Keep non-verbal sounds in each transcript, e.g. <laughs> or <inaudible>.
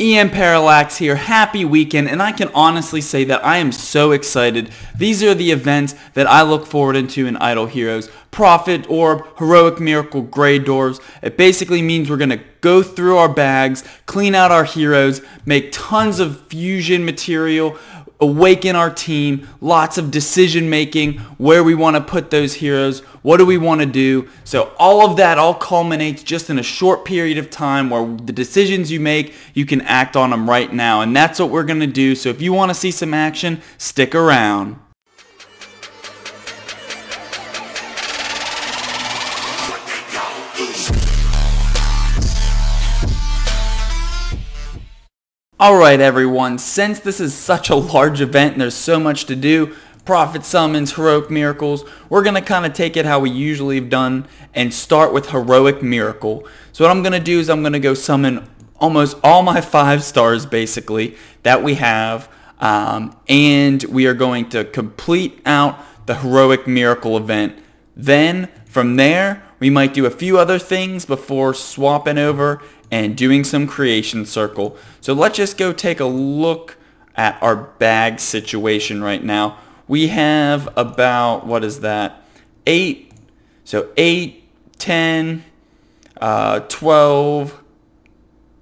EmParallax here, happy weekend, and I can honestly say that I am so excited. These are the events that I look forward into in Idle Heroes. Prophet Orb, Heroic Miracle, Grey Dwarves. It basically means we're going to go through our bags, clean out our heroes, make tons of fusion material, awaken our team, lots of decision making, where we want to put those heroes, what do we want to do. So all of that all culminates just in a short period of time where the decisions you make, you can act on them right now. And that's what we're going to do. So if you want to see some action, stick around. Alright everyone, since this is such a large event and there's so much to do, Prophet Summons, Heroic Miracles, we're going to kind of take it how we usually have done and start with Heroic Miracle. So what I'm going to do is I'm going to go summon almost all my 5 stars basically that we have um, and we are going to complete out the Heroic Miracle event. Then from there we might do a few other things before swapping over and doing some creation circle. So let's just go take a look at our bag situation right now. We have about, what is that, 8, so 8, 10, uh, 12,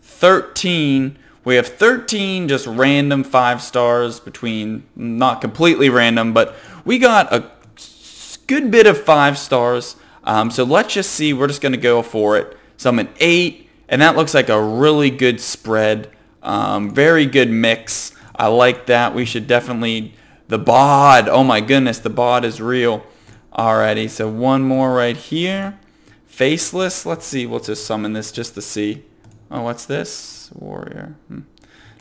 13. We have 13 just random 5 stars between, not completely random, but we got a good bit of 5 stars. Um, so let's just see, we're just going to go for it. Summon 8, and that looks like a really good spread. Um, very good mix. I like that. We should definitely... The bod. Oh my goodness, the bod is real. Alrighty, so one more right here. Faceless. Let's see. We'll just summon this just to see. Oh, what's this? Warrior. Hmm.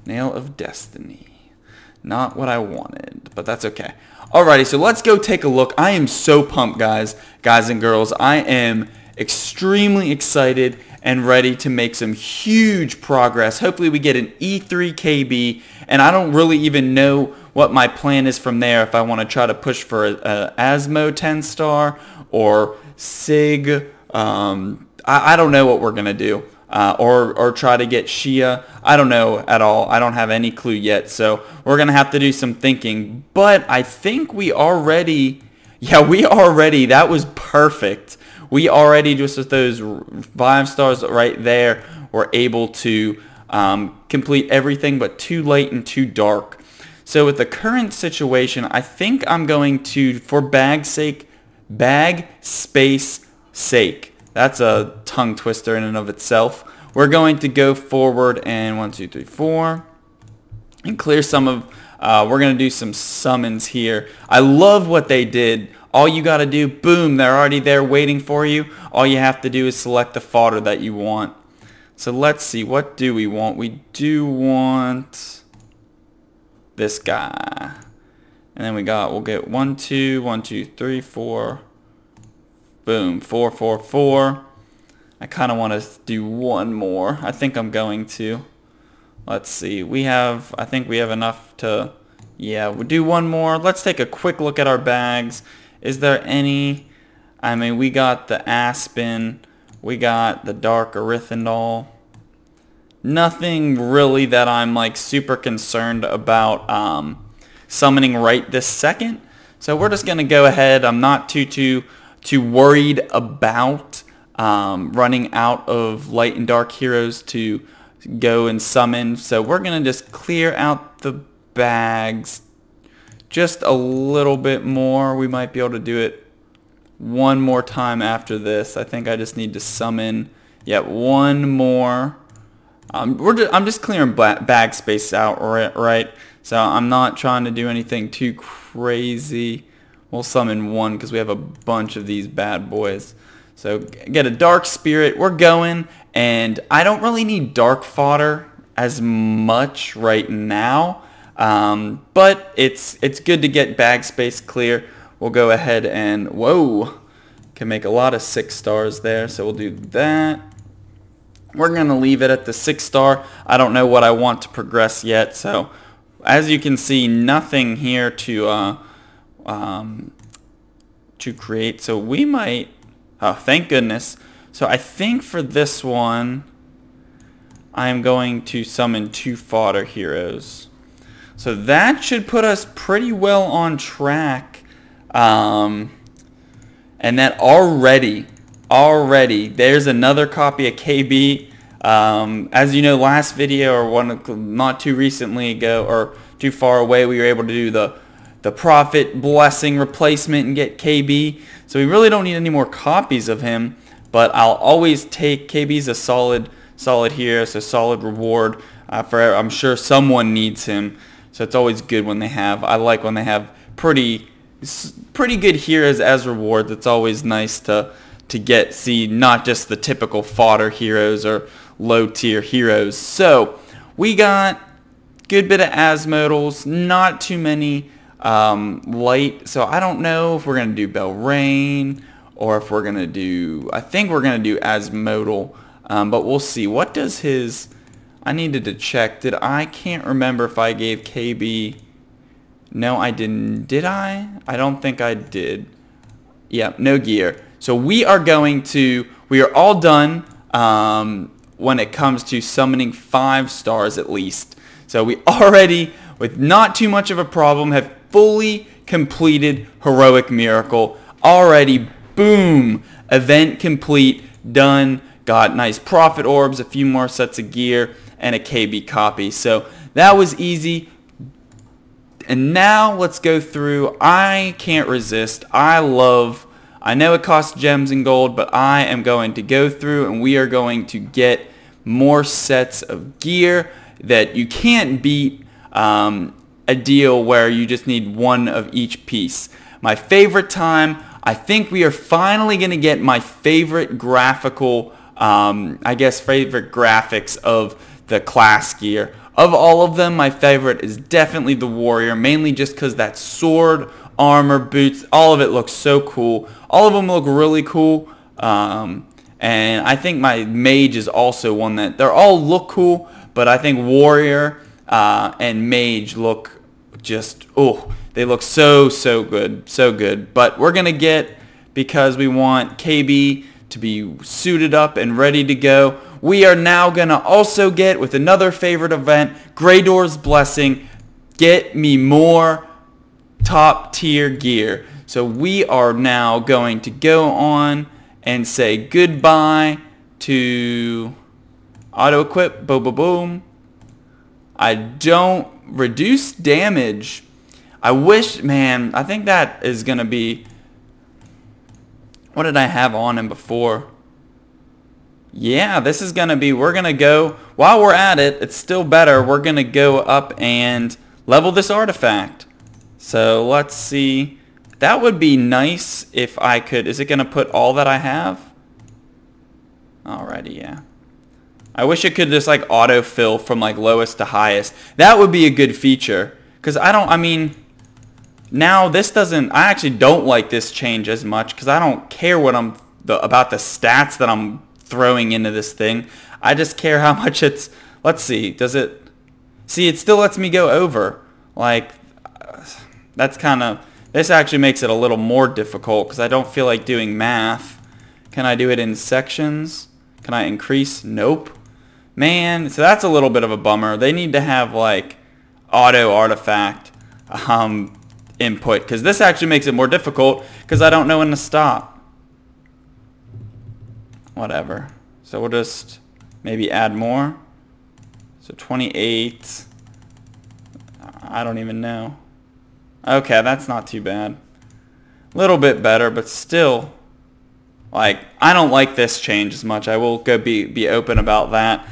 Nail of Destiny. Not what I wanted, but that's okay. Alrighty, so let's go take a look. I am so pumped, guys, guys and girls. I am extremely excited and ready to make some huge progress. Hopefully we get an E3 KB, and I don't really even know what my plan is from there if I want to try to push for a, a Asmo 10 star or Sig. Um, I, I, don't know what we're going to do. Uh, or, or try to get Xia. I don't know at all. I don't have any clue yet. So we're going to have to do some thinking. But I think we already, yeah, we already, that was perfect we already, just with those five stars right there, were able to um, complete everything but too late and too dark. So with the current situation, I think I'm going to, for bag sake, bag space sake. That's a tongue twister in and of itself. We're going to go forward and one, two, three, four, and clear some of, uh, we're going to do some summons here. I love what they did all you got to do, boom, they're already there waiting for you. All you have to do is select the fodder that you want. So let's see, what do we want? We do want this guy. And then we got, we'll get one, two, one, two, three, four. Boom, four, four, four. I kind of want to do one more. I think I'm going to. Let's see. We have, I think we have enough to, yeah, we'll do one more. Let's take a quick look at our bags is there any, I mean, we got the Aspen, we got the Dark Arthindol. Nothing really that I'm like super concerned about um, summoning right this second. So we're just going to go ahead. I'm not too, too, too worried about um, running out of light and dark heroes to go and summon. So we're going to just clear out the bags just a little bit more. We might be able to do it one more time after this. I think I just need to summon yet one more. Um, we're just, I'm just clearing bag space out, right, right? So I'm not trying to do anything too crazy. We'll summon one because we have a bunch of these bad boys. So get a dark spirit. We're going, and I don't really need dark fodder as much right now. Um, but it's it's good to get bag space clear. We'll go ahead and, whoa, can make a lot of six stars there. So we'll do that. We're going to leave it at the six star. I don't know what I want to progress yet. So as you can see, nothing here to, uh, um, to create. So we might, oh, thank goodness. So I think for this one, I am going to summon two fodder heroes. So that should put us pretty well on track. Um, and that already, already, there's another copy of KB. Um, as you know, last video or one not too recently ago or too far away, we were able to do the the prophet blessing replacement and get KB. So we really don't need any more copies of him, but I'll always take KB's a solid solid here. A solid reward uh, for I'm sure someone needs him. So it's always good when they have I like when they have pretty pretty good heroes as rewards. It's always nice to to get see not just the typical fodder heroes or low tier heroes. So we got good bit of Asmodels, not too many um, light. So I don't know if we're going to do Belrain or if we're going to do, I think we're going to do Asmodel, um, but we'll see. What does his, I needed to check. Did I can't remember if I gave KB, no I didn't, did I? I don't think I did. Yeah, no gear. So we are going to, we are all done um, when it comes to summoning five stars at least. So we already, with not too much of a problem, have fully completed Heroic Miracle. Already, boom, event complete, done. Got nice Prophet Orbs, a few more sets of gear, and a KB copy. So that was easy. And now let's go through. I can't resist. I love, I know it costs gems and gold, but I am going to go through and we are going to get more sets of gear that you can't beat um, a deal where you just need one of each piece. My favorite time, I think we are finally going to get my favorite graphical, um, I guess favorite graphics of the class gear. Of all of them, my favorite is definitely the Warrior, mainly just because that sword, armor, boots, all of it looks so cool. All of them look really cool. Um, and I think my Mage is also one that, they're all look cool, but I think Warrior uh, and Mage look just, oh, they look so, so good, so good. But we're going to get, because we want KB to be suited up and ready to go, we are now going to also get, with another favorite event, Greydor's Blessing, get me more top tier gear. So we are now going to go on and say goodbye to auto equip, boom, boom, boom. I don't reduce damage. I wish, man, I think that is going to be... What did I have on him before? Yeah, this is going to be, we're going to go, while we're at it, it's still better, we're going to go up and level this artifact. So let's see. That would be nice if I could, is it going to put all that I have? Alrighty, yeah. I wish it could just like autofill from like lowest to highest. That would be a good feature. Because I don't, I mean, now this doesn't, I actually don't like this change as much because I don't care what I'm, the, about the stats that I'm throwing into this thing. I just care how <laughs> much it's, let's see, does it, see it still lets me go over. Like, that's kind of, this actually makes it a little more difficult because I don't feel like doing math. Can I do it in sections? Can I increase? Nope. Man, so that's a little bit of a bummer. They need to have like auto artifact um, input because this actually makes it more difficult because I don't know when to stop. Whatever. So we'll just maybe add more. So 28. I don't even know. Okay, that's not too bad. A little bit better, but still, like, I don't like this change as much. I will go be, be open about that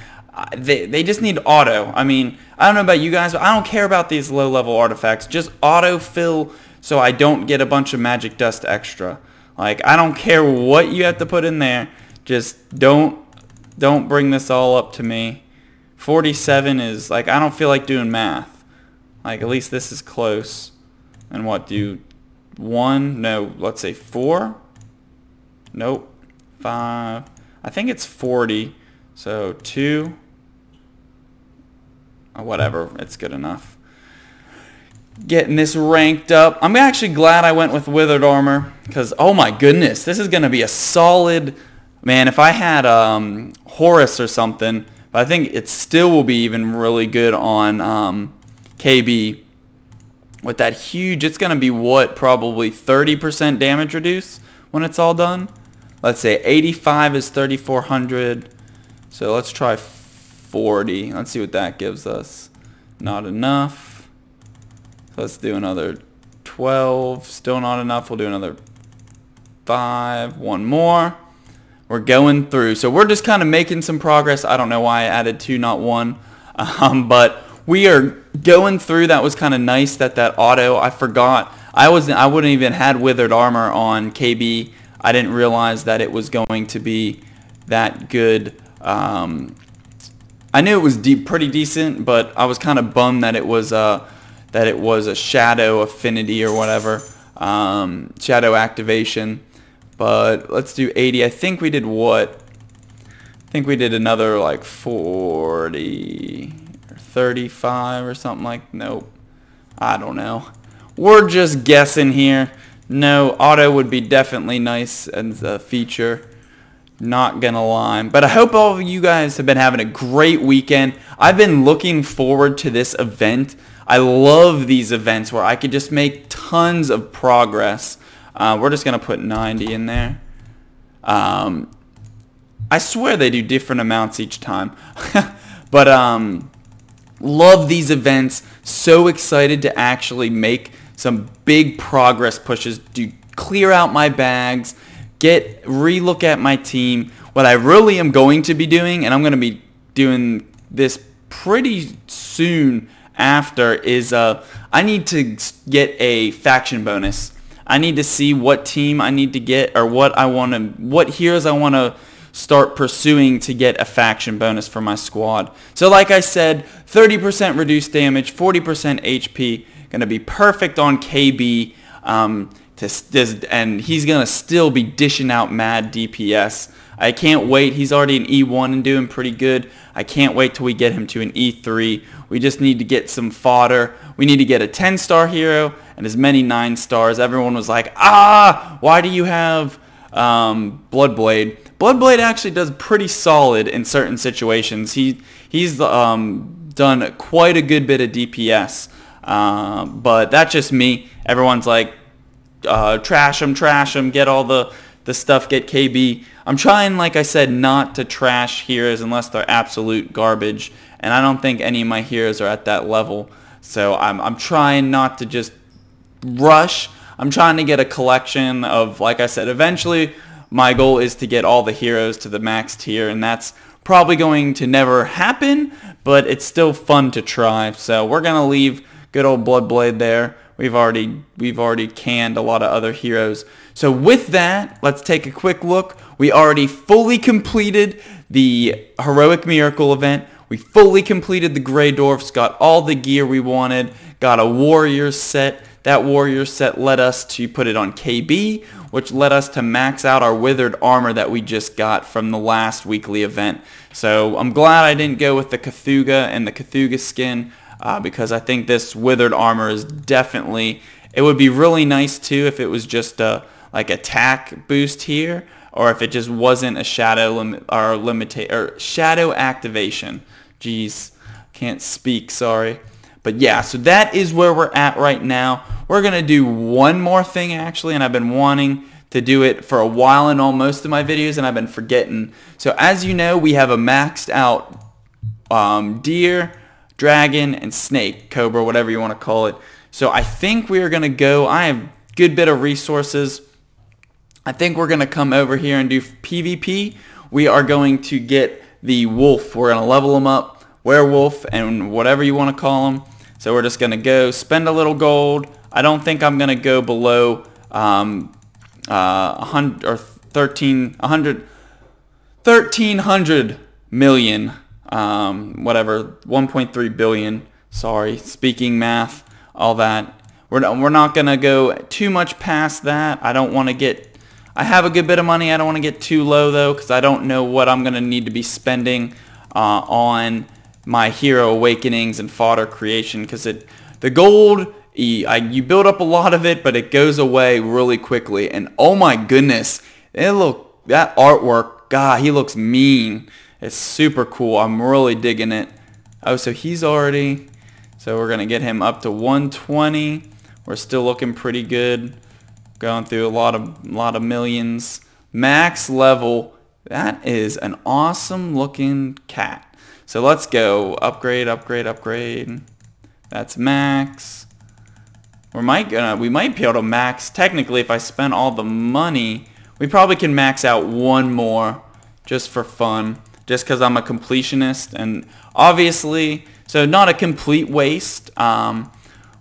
they, they just need auto. I mean, I don't know about you guys, but I don't care about these low-level artifacts. Just auto-fill so I don't get a bunch of magic dust extra. Like, I don't care what you have to put in there. Just don't, don't bring this all up to me. 47 is, like, I don't feel like doing math. Like, at least this is close. And what, do you one? No, let's say four? Nope. Five. I think it's 40. So two oh, whatever, it's good enough. Getting this ranked up. I'm actually glad I went with Withered Armor because, oh my goodness, this is going to be a solid... Man, if I had um, Horus or something, But I think it still will be even really good on um, KB with that huge, it's going to be what, probably 30% damage reduce when it's all done. Let's say 85 is 3400. So let's try 40. Let's see what that gives us. Not enough. Let's do another 12. Still not enough. We'll do another 5. One more. We're going through. So we're just kind of making some progress. I don't know why I added 2, not 1. <laughs> Um, but we are going through. That was kind of nice that that auto, I forgot. I wasn't I wouldn't even had withered armor on KB. I didn't realize that it was going to be that good. Um, I knew it was pretty decent, but I was kind of bummed that it was uh, that it was a shadow affinity or whatever, um, shadow activation. But let's do 80. I think we did what? I think we did another like 40 or 35 or something like. Nope. I don't know. We're just guessing here. No, auto would be definitely nice as a feature. Not gonna lie. But I hope all of you guys have been having a great weekend. I've been looking forward to this event. I love these events where I could just make tons of progress. Uh, we're just gonna put 90 in there. Um, I swear they do different amounts each time. <laughs> but um, love these events. So excited to actually make some big progress pushes to clear out my bags, get relook at my team. What I really am going to be doing, and I'm going to be doing this pretty soon after, is uh, I need to get a faction bonus. I need to see what team I need to get or what I want to, what heroes I want to start pursuing to get a faction bonus for my squad. So like I said, 30% reduced damage, 40% HP, going to be perfect on KB. Um, to, and he's going to still be dishing out mad DPS. I can't wait. He's already an E1 and doing pretty good. I can't wait till we get him to an E3. We just need to get some fodder. We need to get a 10-star hero and as many 9 stars. Everyone was like, ah, why do you have um, Bloodblade? Bloodblade actually does pretty solid in certain situations. He He's um, done quite a good bit of DPS. Uh, but that's just me. Everyone's like, uh, trash him, trash him, get all the, the stuff, get KB. I'm trying, like I said, not to trash heroes unless they're absolute garbage. And I don't think any of my heroes are at that level. So I'm, I'm trying not to just rush. I'm trying to get a collection of, like I said, eventually my goal is to get all the heroes to the max tier. And that's probably going to never happen, but it's still fun to try. So we're going to leave good old Bloodblade there. We've already we've already canned a lot of other heroes. So with that, let's take a quick look. We already fully completed the Heroic Miracle event. We fully completed the Grey Dwarfs, got all the gear we wanted, got a Warrior set. That Warrior set led us to put it on KB, which led us to max out our Withered Armor that we just got from the last weekly event. So I'm glad I didn't go with the Cthugha and the Cthugha skin uh, because I think this withered armor is definitely, it would be really nice too if it was just a like attack boost here or if it just wasn't a shadow limit or limita or shadow activation. Jeez, can't speak, sorry. But yeah, so that is where we're at right now. We're going to do one more thing actually, and I've been wanting to do it for a while in all most of my videos, and I've been forgetting. So as you know, we have a maxed out um, deer, dragon, and snake, cobra, whatever you want to call it. So I think we are going to go, I have good bit of resources. I think we're going to come over here and do PvP. We are going to get the wolf. We're going to level him up, werewolf, and whatever you want to call him. So we're just going to go spend a little gold. I don't think I'm going to go below um, uh, 100 or 13, 100, 1300 million um, whatever, 1.3 billion. Sorry, speaking math, all that. We're we're not going to go too much past that. I don't want to get, I have a good bit of money. I don't want to get too low though because I don't know what I'm going to need to be spending uh, on my hero awakenings and fodder creation because it, the gold, you build up a lot of it, but it goes away really quickly. And oh my goodness, it look that artwork, God, he looks mean. It's super cool. I'm really digging it. Oh, so he's already... So we're going to get him up to 120. We're still looking pretty good. Going through a lot of, lot of millions. Max level. That is an awesome looking cat. So let's go. Upgrade, upgrade, upgrade. That's max. We might, uh, we might be able to max. Technically, if I spend all the money, we probably can max out one more just for fun. Just because I'm a completionist. And obviously, so not a complete waste. Um,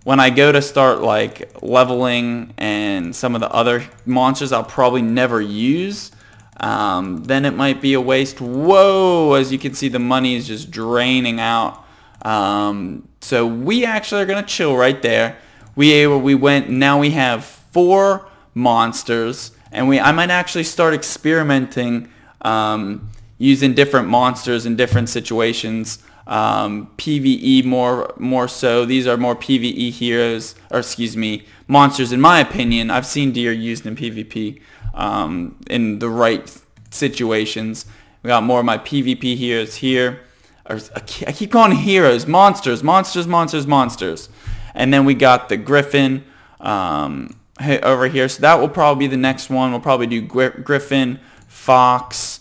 when I go to start like leveling and some of the other monsters I'll probably never use, um, then it might be a waste. Whoa, as you can see the money is just draining out. Um, so we actually are going to chill right there. We we went, now we have four monsters and we I might actually start experimenting um, using different monsters in different situations. Um, PVE more more so. These are more PVE heroes, or excuse me, monsters in my opinion. I've seen deer used in PvP um, in the right situations. We got more of my PvP heroes here. I keep calling heroes, monsters, monsters, monsters, monsters. And then we got the Griffin um, over here. So that will probably be the next one. We'll probably do Griffin, Fox,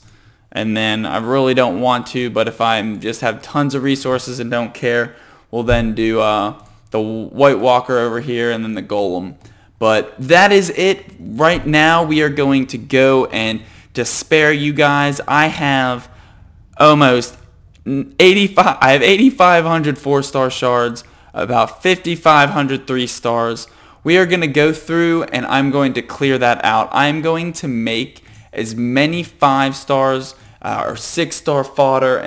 and then I really don't want to, but if I just have tons of resources and don't care, we'll then do uh, the White Walker over here and then the Golem. But that is it. Right now we are going to go and spare you guys, I have almost 85, I have 8,500 four-star shards, about 5,500 three-stars. We are going to go through and I'm going to clear that out. I'm going to make as many five stars uh, or six star fodder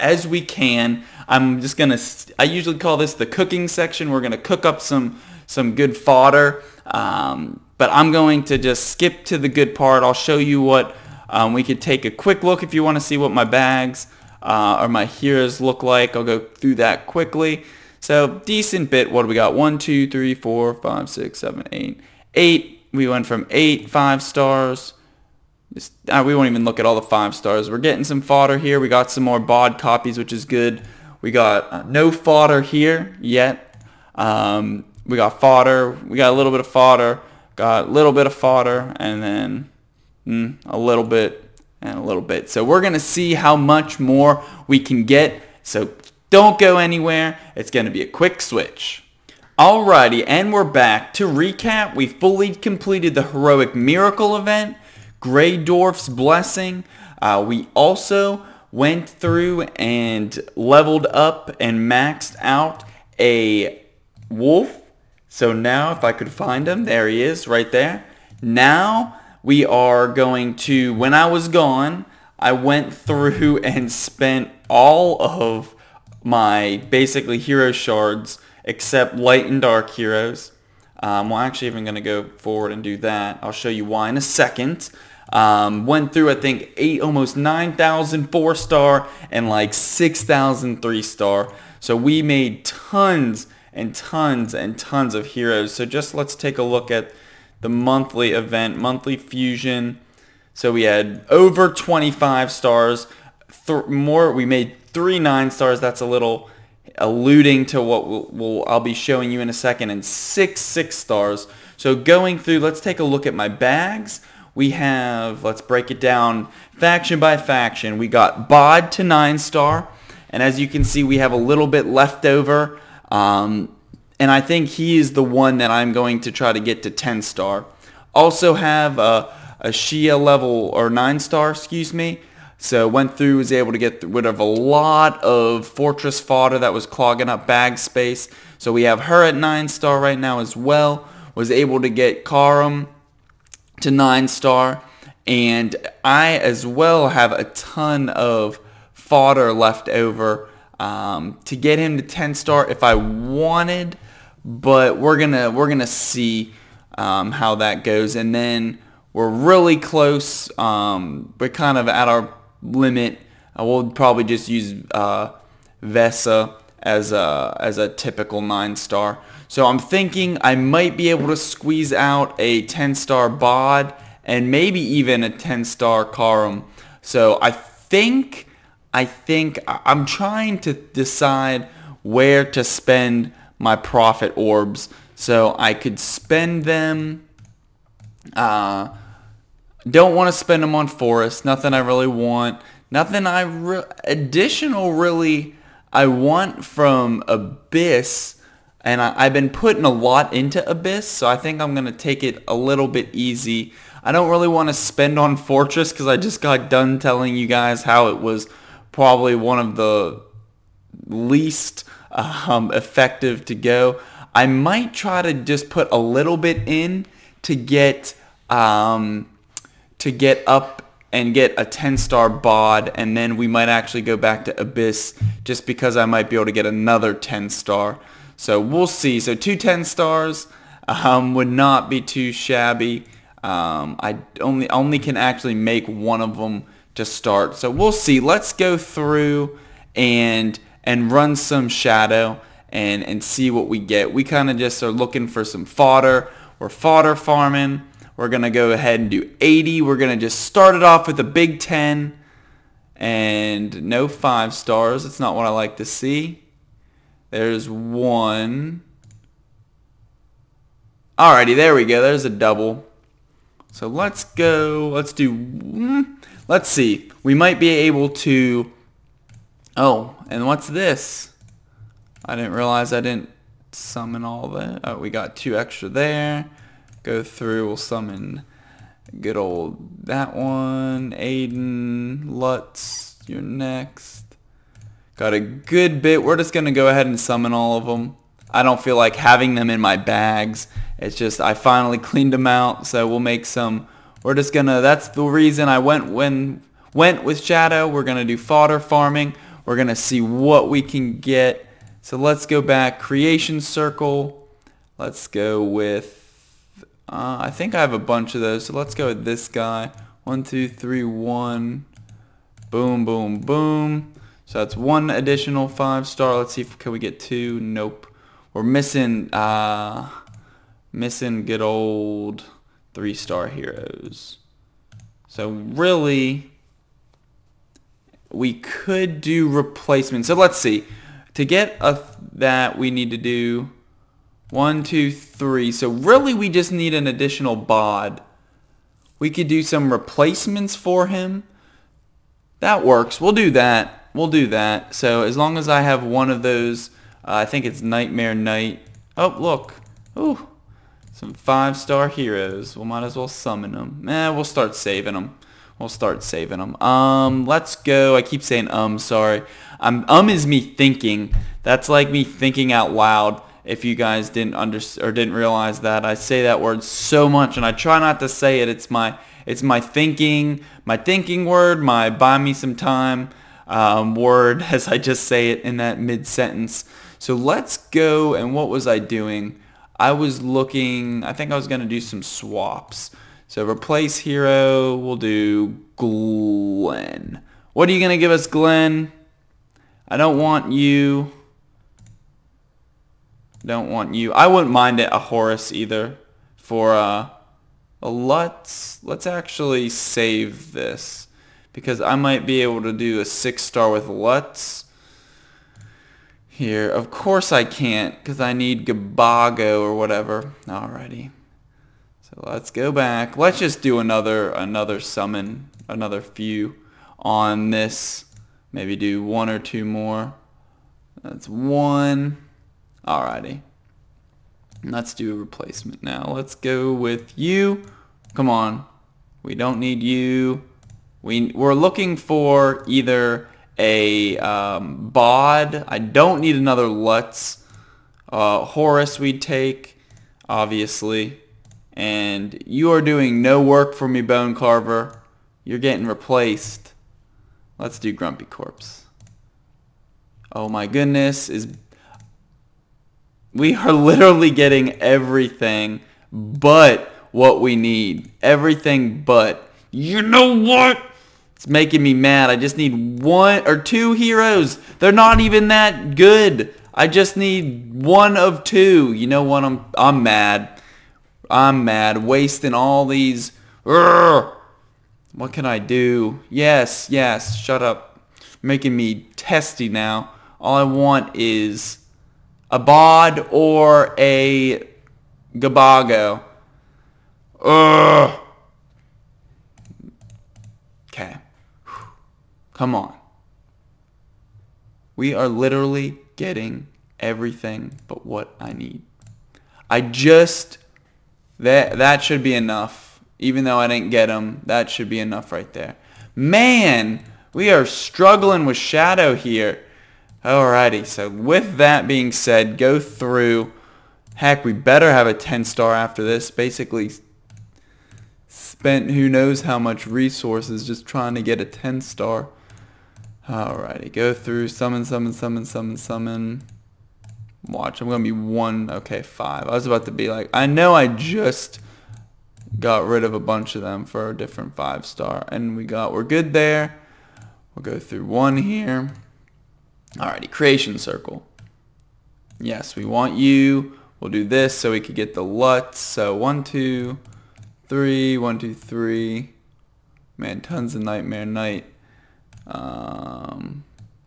as we can. I'm just gonna, I usually call this the cooking section. We're gonna cook up some, some good fodder. Um, but I'm going to just skip to the good part. I'll show you what um, we could take a quick look if you want to see what my bags uh, or my heroes look like. I'll go through that quickly. So decent bit. What do we got? One, two, three, four, five, six, seven, eight. Eight. We went from eight five stars uh, we won't even look at all the five stars. We're getting some fodder here. We got some more bod copies, which is good. We got uh, no fodder here yet. Um, we got fodder. We got a little bit of fodder. Got a little bit of fodder, and then mm, a little bit and a little bit. So we're gonna see how much more we can get. So don't go anywhere. It's gonna be a quick switch. Alrighty, and we're back. To recap, we fully completed the Heroic Miracle event. Grey Dwarf's Blessing. Uh, we also went through and leveled up and maxed out a wolf. So now if I could find him, there he is right there. Now we are going to, when I was gone, I went through <laughs> and spent all of my basically hero shards except light and dark heroes. Um, well, actually even going to go forward and do that. I'll show you why in a second. Um, went through, I think, eight, almost 9,000 four-star and like 6,000 three-star. So we made tons and tons and tons of heroes. So just let's take a look at the monthly event, monthly fusion. So we had over 25 stars. Th more, we made three nine stars. That's a little alluding to what we'll, we'll, I'll be showing you in a second, and six six stars. So going through, let's take a look at my bags we have, let's break it down faction by faction. We got Bod to 9 star. And as you can see, we have a little bit left over. Um, and I think he is the one that I'm going to try to get to 10 star. Also have a, a Xia level, or 9 star, excuse me. So went through, was able to get rid of a lot of Fortress fodder that was clogging up bag space. So we have her at 9 star right now as well. Was able to get Karam to 9 star. And I as well have a ton of fodder left over um, to get him to 10 star if I wanted. But we're gonna we're gonna see um, how that goes. And then we're really close. Um, we're kind of at our limit. Uh, we'll probably just use uh, Vesa as a as a typical nine star. So I'm thinking I might be able to squeeze out a 10 star bod and maybe even a 10 star Karum. So I think I think I'm trying to decide where to spend my prophet orbs. So I could spend them. Uh, don't want to spend them on forest. Nothing I really want. Nothing I re- additional really I want from Abyss. And I, have been putting a lot into Abyss, so I think I'm going to take it a little bit easy. I don't really want to spend on Fortress because I just got done telling you guys how it was probably one of the least um, effective to go. I might try to just put a little bit in to get um, to get up and get a 10 star bod and then we might actually go back to Abyss just because I might be able to get another 10 star. So we'll see. So two 10 stars um, would not be too shabby. Um, I only only can actually make one of them to start. So we'll see. Let's go through and and run some shadow and and see what we get. We kind of just are looking for some fodder. We're fodder farming. We're going to go ahead and do 80. We're going to just start it off with a big 10 and no 5 stars. It's not what I like to see. There's one. Alrighty, there we go. There's a double. So let's go. Let's do... Mm, let's see. We might be able to... Oh, and what's this? I didn't realize I didn't summon all that. Oh, we got two extra there go through. We'll summon good old that one. Aidan, Lutz, you're next. Got a good bit. We're just going to go ahead and summon all of them. I don't feel like having them in my bags. It's just I finally cleaned them out, so we'll make some. We're just gonna. That's the reason I went when went with Shadow. We're gonna do fodder farming. We're gonna see what we can get. So let's go back. Creation circle. Let's go with uh, I think I have a bunch of those, so let's go with this guy. One, two, three, one. Boom, boom, boom. So that's one additional five star. Let's see if can we get two. Nope. We're missing uh missing good old three star heroes. So really we could do replacement. So let's see. To get a that we need to do one, two, three. So really we just need an additional bod. We could do some replacements for him. That works. We'll do that. We'll do that. So as long as I have one of those, uh, I think it's Nightmare Knight. Oh, look. Ooh, some five-star heroes. We might as well summon them. Eh, we'll start saving them. We'll start saving them. Um, let's go. I keep saying um, sorry. Um, um is me thinking. That's like me thinking out loud if you guys didn't under or didn't realize that. I say that word so much and I try not to say it. It's my it's my thinking my thinking word my buy me some time um, word <laughs> as I just say it in that mid sentence so let's go and what was I doing? I was looking I think I was gonna do some swaps. So replace hero we'll do Glenn. What are you gonna give us Glenn? I don't want you don't want you. I wouldn't mind it a Horus either. For uh, a Lutz, let's actually save this. Because I might be able to do a 6 star with Lutz. Here, of course I can't, because I need Gabago or whatever. Alrighty. So let's go back. Let's just do another another summon, another few on this. Maybe do one or two more. That's one. Alrighty. Let's do a replacement now. Let's go with you. Come on. We don't need you. We, we're looking for either a um, bod. I don't need another Lutz. Uh, Horus we'd take, obviously. And you are doing no work for me, Bone Carver. You're getting replaced. Let's do Grumpy Corpse. Oh my goodness, is we are literally getting everything but what we need. Everything but. You know what? It's making me mad. I just need one or two heroes. They're not even that good. I just need one of two. You know what? I'm I'm mad. I'm mad. Wasting all these. Urgh. What can I do? Yes, yes. Shut up. making me testy now. All I want is a bod or a Gabago. Ugh. Okay. Come on. We are literally getting everything but what I need. I just that that should be enough. Even though I didn't get them, that should be enough right there. Man, we are struggling with shadow here. Alrighty, so with that being said, go through. Heck, we better have a 10 star after this. Basically spent who knows how much resources just trying to get a 10 star. Alrighty, go through, summon, summon, summon, summon, summon. Watch, I'm going to be one, okay, five. I was about to be like, I know I just got rid of a bunch of them for a different five star. And we got, we're good there. We'll go through one here. Alrighty, creation circle. Yes, we want you. We'll do this so we could get the Lutz. So one, two, three, one, two, three. Man, tons of Nightmare Knight. Um,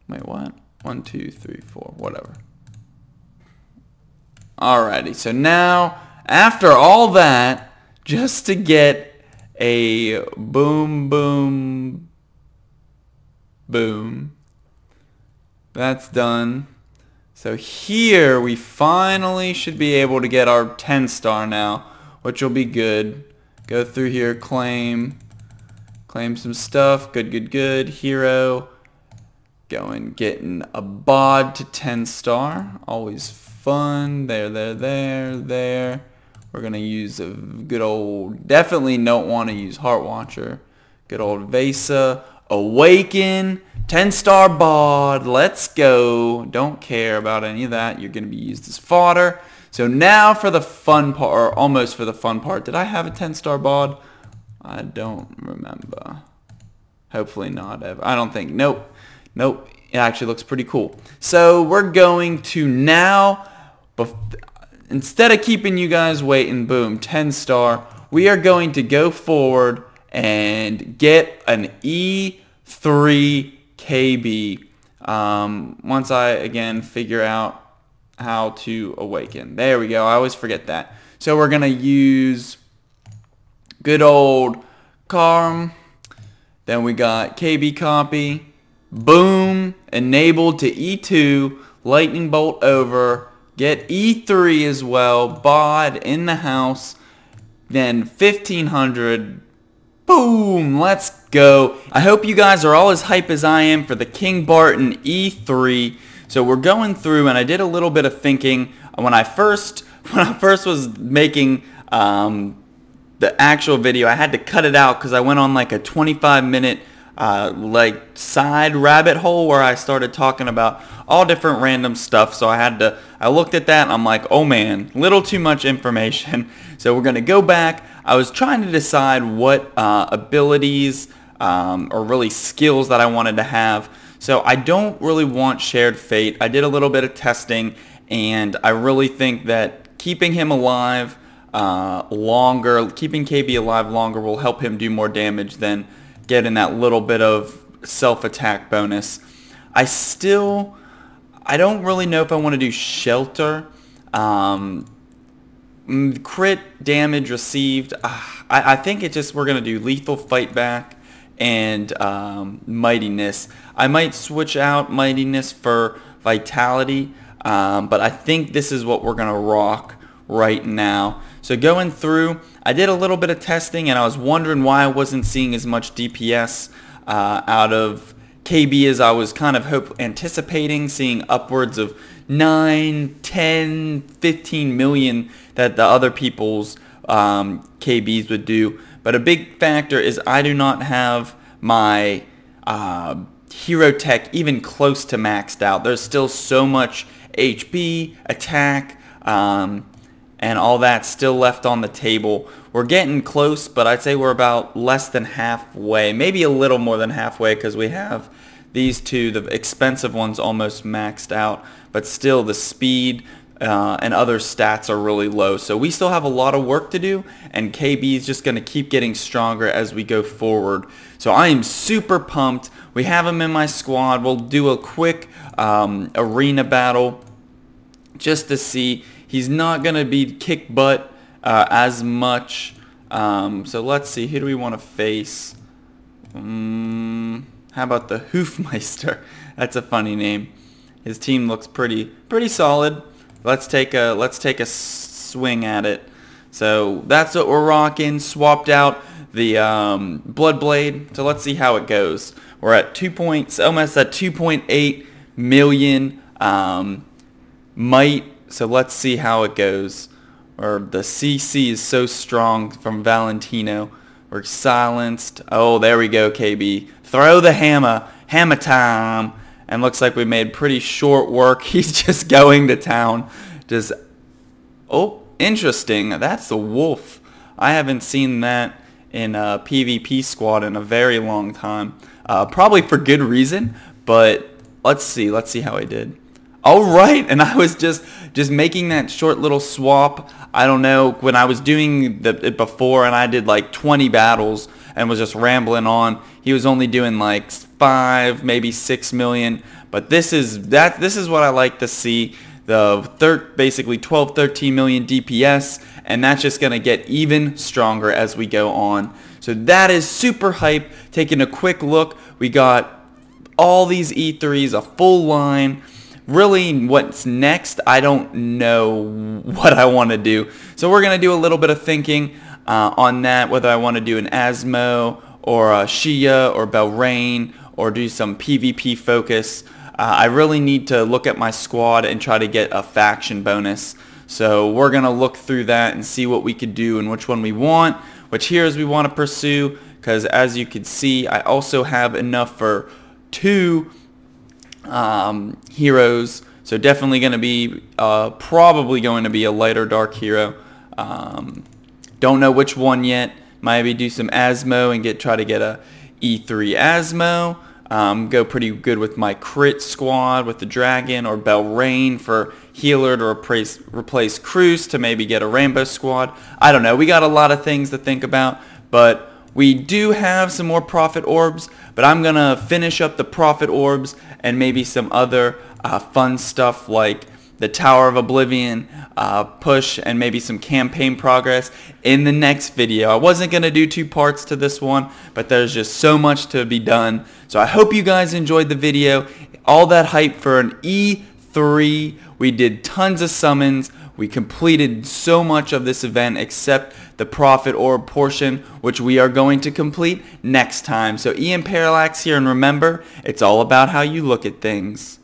wait, what? One, two, three, four, whatever. Alrighty, so now, after all that, just to get a boom, boom, boom, that's done. So here, we finally should be able to get our 10 star now, which will be good. Go through here, claim, claim some stuff, good, good, good, hero, going, getting a bod to 10 star, always fun. There, there, there, there. We're going to use a good old, definitely don't want to use Heart Watcher. Good old Vesa. Awaken. 10 star bod. Let's go. Don't care about any of that. You're going to be used as fodder. So now for the fun part, or almost for the fun part. Did I have a 10 star bod? I don't remember. Hopefully not ever. I don't think. Nope. Nope. It actually looks pretty cool. So we're going to now instead of keeping you guys waiting, boom, 10 star, we are going to go forward and get an E3 KB um, once I, again, figure out how to awaken. There we go. I always forget that. So we're going to use good old Karm. Then we got KB copy. Boom. Enabled to E2. Lightning bolt over. Get E3 as well. Bod in the house. Then 1500. Boom. Let's go. I hope you guys are all as hype as I am for the King Barton E3. So we're going through and I did a little bit of thinking when I first <laughs> when I first was making um, the actual video. I had to cut it out because I went on like a 25 minute uh, like side rabbit hole where I started talking about all different random stuff. So I had to, I looked at that and I'm like, oh man, little too much information. <laughs> So we're going to go back. I was trying to decide what uh, abilities um, or really skills that I wanted to have. So I don't really want Shared Fate. I did a little bit of testing and I really think that keeping him alive uh, longer, keeping KB alive longer will help him do more damage than getting that little bit of self-attack bonus. I still, I don't really know if I want to do shelter. Um, crit damage received. Uh, I, I, think it just we're gonna do lethal fight back and um, mightiness. I might switch out mightiness for vitality, um, but I think this is what we're gonna rock right now. So going through, I did a little bit of testing and I was wondering why I wasn't seeing as much DPS uh, out of KB as I was kind of hope anticipating, seeing upwards of 9, 10, 15 million that the other people's um, KBs would do. But a big factor is I do not have my uh, hero tech even close to maxed out. There's still so much HP, attack, um, and all that still left on the table. We're getting close, but I'd say we're about less than halfway, maybe a little more than halfway because we have these two, the expensive ones almost maxed out, but still the speed, uh, and other stats are really low. So we still have a lot of work to do, and KB is just going to keep getting stronger as we go forward. So I am super pumped. We have him in my squad. We'll do a quick um, arena battle just to see. He's not going to be kick butt uh, as much. Um, so let's see. Who do we want to face? Um, how about the <laughs> Hoofmeister? That's a funny name. His team looks pretty pretty solid. Let's take a let's take a swing at it. So that's what we're rocking. Swapped out the um, Blood Blade. So let's see how it goes. We're at two points, almost at 2.8 million um, might. So let's see how it goes. Or the CC is so strong from Valentino. We're silenced. Oh, there we go, KB. Throw the hammer. Hammer time and looks like we made pretty short work. <laughs> He's just going to town. Just, oh, interesting. That's the wolf. I haven't seen that in a PvP squad in a very long time. Uh, probably for good reason, but let's see. Let's see how I did. All right, and I was just just making that short little swap. I don't know when I was doing the, it before, and I did like 20 battles and was just rambling on. He was only doing like five, maybe six million. But this is that. This is what I like to see. The basically 12, 13 million DPS, and that's just gonna get even stronger as we go on. So that is super hype. Taking a quick look, we got all these E3s, a full line. Really, what's next, I don't know <laughs> what I want to do. So we're going to do a little bit of thinking uh, on that, whether I want to do an Asmo or a Xia or Belrain or do some PvP focus. Uh, I really need to look at my squad and try to get a faction bonus. So we're going to look through that and see what we could do and which one we want, which heroes we want to pursue, because as you can see, I also have enough for two um, heroes. So definitely going to be, uh, probably going to be a lighter dark hero. Um, don't know which one yet. Maybe do some Asmo and get try to get a E3 Asmo. Um, go pretty good with my crit squad with the dragon or Belrain for healer to replace replace Cruz to maybe get a rainbow squad. I don't know. We got a lot of things to think about, but we do have some more prophet orbs, but I'm gonna finish up the prophet orbs and maybe some other uh, fun stuff like the Tower of Oblivion uh, push and maybe some campaign progress in the next video. I wasn't going to do two parts to this one, but there's just so much to be done. So I hope you guys enjoyed the video. All that hype for an E3. We did tons of summons. We completed so much of this event except the Prophet Orb portion, which we are going to complete next time. So EmParallax here, and remember, it's all about how you look at things.